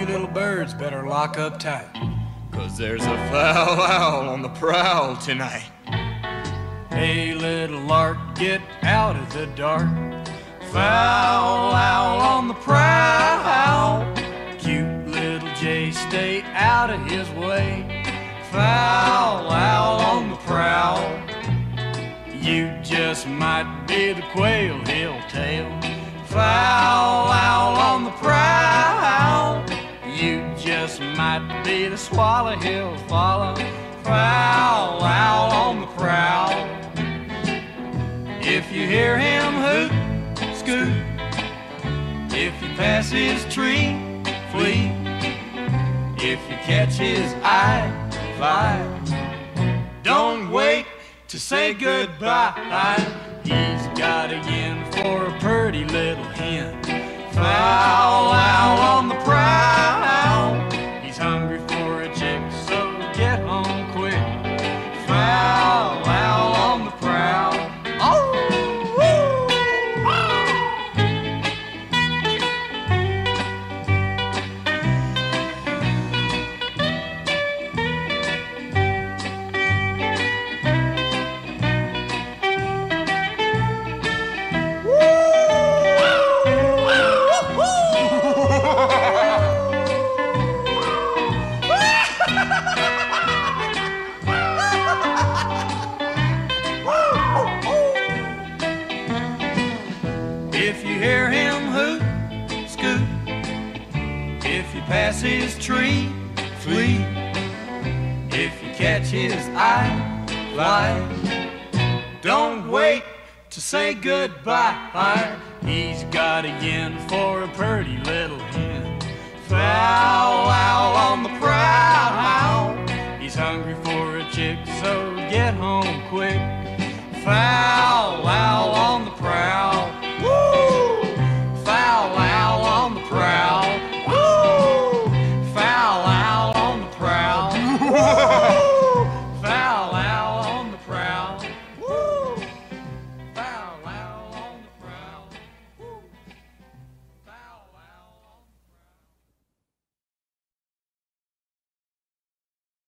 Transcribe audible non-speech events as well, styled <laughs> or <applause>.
you little birds better lock up tight. Cause there's a foul <laughs> owl on the prowl tonight. Hey, little lark, get out of the dark. Foul owl on the prowl. Cute little jay, stay out of his way. Foul owl on the prowl. You just might be the quail he'll tail. Might be the swallow he'll follow. Foul owl on the prowl. If you hear him hoot, scoot. If you pass his tree, flee. If you catch his eye, fly. Don't wait to say goodbye. He's got a yen for a pretty little hen. Foul If you hear him hoot, scoot. If you pass his tree, flee. If you catch his eye, fly. Don't wait to say goodbye. He's got a yen for a pretty little hen. Foul owl on the prowl. He's hungry for a chick, so get home quick. Foul owl on